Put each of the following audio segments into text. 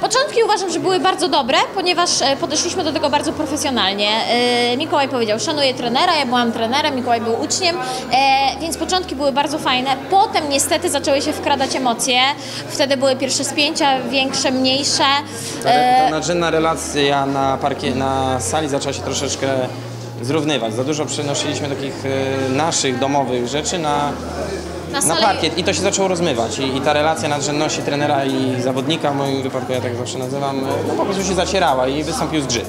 Początki uważam, że były bardzo dobre, ponieważ e, podeszliśmy do tego bardzo profesjonalnie. E, Mikołaj powiedział, szanuję trenera, ja byłam trenerem, Mikołaj był uczniem, e, więc początki były bardzo fajne. Potem niestety zaczęły się wkradać emocje. Wtedy były pierwsze spięcia, większe, mniejsze. Ta nadrzędna relacja na, parkie, na sali zaczęła się troszeczkę zrównywać. Za dużo przenosiliśmy takich naszych domowych rzeczy na, Na na parkiet i to się zaczęło rozmywać. I, I ta relacja nadrzędności trenera i zawodnika, w moim wypadku ja tak zawsze nazywam, e, no po prostu się zacierała i wystąpił zgrzyt.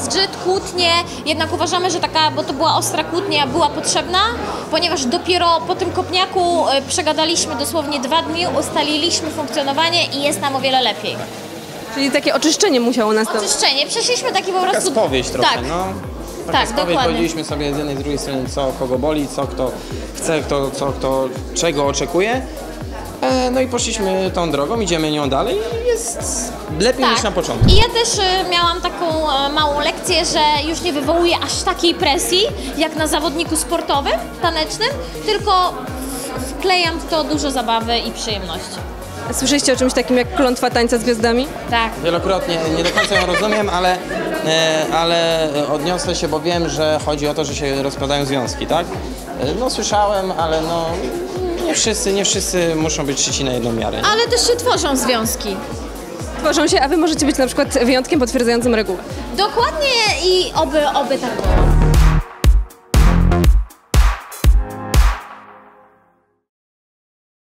zgrzyt, kłótnie, jednak uważamy, że taka, bo to była ostra kłótnia, była potrzebna, ponieważ dopiero po tym kopniaku e, przegadaliśmy dosłownie dwa dni, ustaliliśmy funkcjonowanie i jest nam o wiele lepiej. Czyli takie oczyszczenie musiało nastąpić. Oczyszczenie, przeszliśmy taki po Taka prostu... spowiedź trochę, tak. no. Tak, spowiedź, dokładnie. Powiedzieliśmy sobie z jednej z drugiej strony, co kogo boli, co kto chce, kto, co kto czego oczekuje. E, no i poszliśmy tą drogą, idziemy nią dalej i jest lepiej niż na początku. Tak. I ja też y, miałam taką e, małą lekcję, że już nie wywołuję aż takiej presji, jak na zawodniku sportowym, tanecznym, tylko w- wklejam w to dużo zabawy i przyjemności. Słyszeliście o czymś takim jak klątwa tańca z gwiazdami? Tak. Wielokrotnie, nie do końca ją rozumiem, ale, e, ale odniosę się, bo wiem, że chodzi o to, że się rozpadają związki, tak? E, No słyszałem, ale no nie wszyscy, nie wszyscy muszą być trzeci na jedną miarę. Ale też się tworzą związki. Tworzą się, a wy możecie być na przykład wyjątkiem potwierdzającym regułę. Dokładnie i oby, oby tak było.